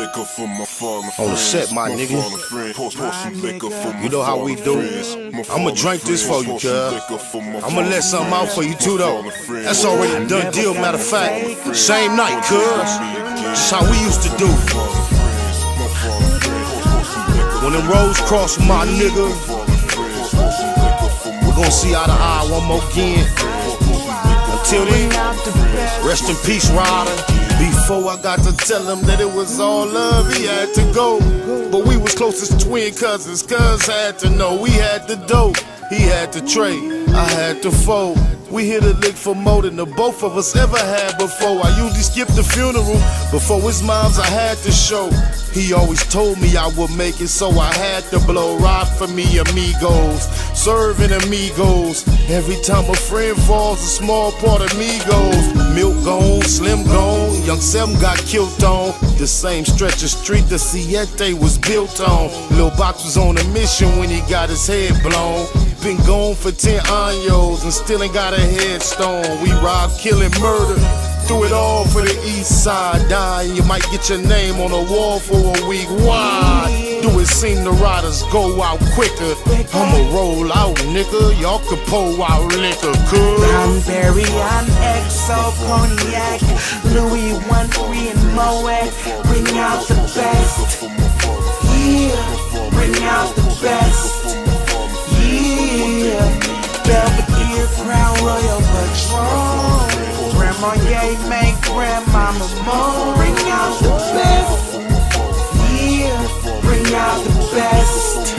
liquor for my fallen On the friends. set, my nigga. Pour, pour some liquor for my You know how we do. friends. I'ma drink this for you, Pour some cuz. liquor for my I'ma let something out for you too, though. My fallen friends. That's already a done deal. Matter of fact, same night, cuz. That's how we used to do. My fallen friends. My fallen friends. Pour some liquor When them roads cross, my nigga, for my fallen friends. Pour some liquor for my we gon' see eye to eye one more again. Until then, rest in peace, Ryder. Before I got to tell him that it was all love, he had to go. But we was close as twin cousins, cuz had to know we had the dope. He had to trade, I had to fold. We hit a lick for more than the both of us ever had before. I usually skip the funeral. Before his mom's, I had to show. He always told me I would make it, so I had to blow. Rock for me, amigos. Serving amigos. Every time a friend falls, a small part of me goes. Milk gone, slim gone. Young Sam got killed on. The same stretch of street the Siete was built on. Lil Box was on a mission when he got his head blown. Been gone for 10 años and still ain't got a headstone. We rob, killing, murder. Do it all for the east side. Dying, you might get your name on a wall for a week. Why? Do it seem the riders go out quicker? I'ma roll out, nigga. Y'all could pull out liquor, cuz. I'm Barry, I'm XO Cognac, Louis 13 and Moet. Bring out the best. Yeah, bring out the best. Yeah, Belvedere Crown Royal Patron. Grand Marnier make grandmama moan. Bring out the best. The best.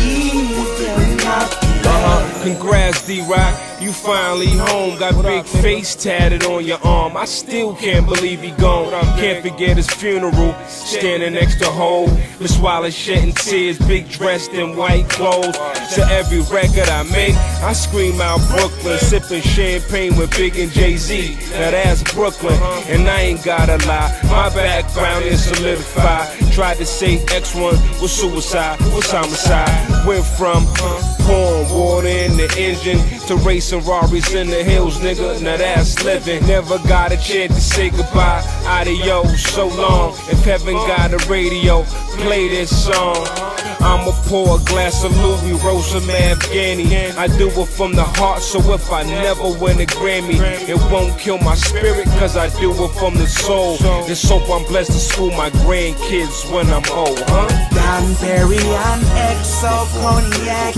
Yeah, bring out the best. Uh-huh. Congrats, D-Rock. You finally home. Got big face tatted on your arm. I still can't believe he gone. Can't forget his funeral. Standing next to Hov. Miss Wallace shedding tears. Big dressed in white clothes. To every record I make, I scream out Brooklyn. Sipping champagne with Big and Jay-Z. Now that's Brooklyn. And I ain't gotta lie. My background is solidified. Tried to say X1 was suicide. Was homicide. Went from uh, pouring water in the engine to racing Rarries in the hills, nigga. Now that's living. Never got a chance to say goodbye. Adios, so long. If heaven got a radio, play this song. I'ma pour a glass of Louis Rosa Afghani. I do it from the heart, so if I never win a Grammy, it won't kill my spirit, cause I do it from the soul. Just hope I'm blessed to school my grandkids when I'm old, huh? Don Berry, I'm XO Cognac,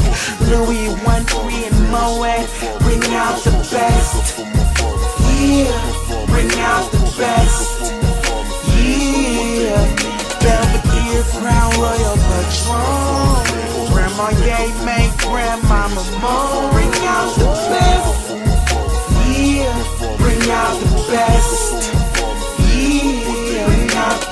Louis 13 and Moet. Bring out the best. Yeah, bring out the best. Royal Grand Marnier make grandmama moan. Bring out the best. Yeah, bring out the best.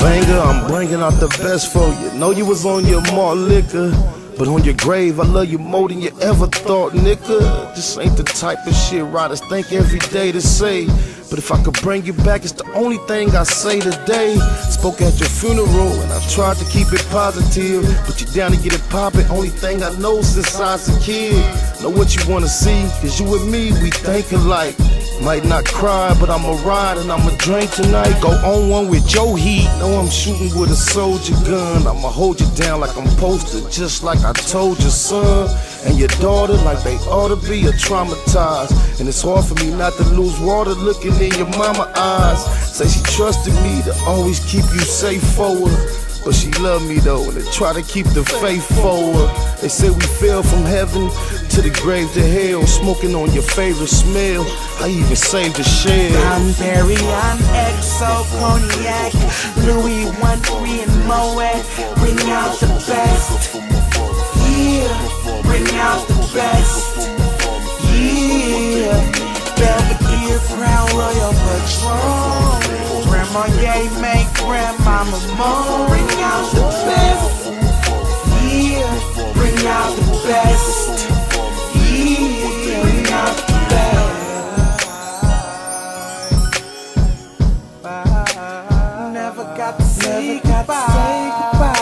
Banger, I'm bringing out the best for you. Know you was on your malt liquor, but on your grave, I love you more than you ever thought, nigga. This ain't the type of shit riders think every day to say. But if I could bring you back, it's the only thing I say today. Spoke at your funeral, and I tried to keep it positive. Put you down to get it poppin', only thing I know since I was a kid. Know what you wanna see, cause you and me, we think alike. Might not cry, but I'ma ride and I'ma drink tonight. Go on one with your heat. Know I'm shooting with a soldier gun. I'ma hold you down like I'm posted, just like I told your son and your daughter, like they ought to be a traumatized. And it's hard for me not to lose water looking in your mama eyes. Say she trusted me to always keep you safe forward. But she loved me though, and they try to keep the faith forward. They say we fell from heaven to the grave to hell, smoking on your favorite smell. I even saved a shell. I'm Barry, I'm XO Cognac, Louis 13 and Moet. Bring out the best. Yeah, bring out the best. Yeah, Belvedere Crown Royal Patron. Grand Marnier make grandmama moan. Bring out the best. Yeah, bring out the best. Never got to say goodbye.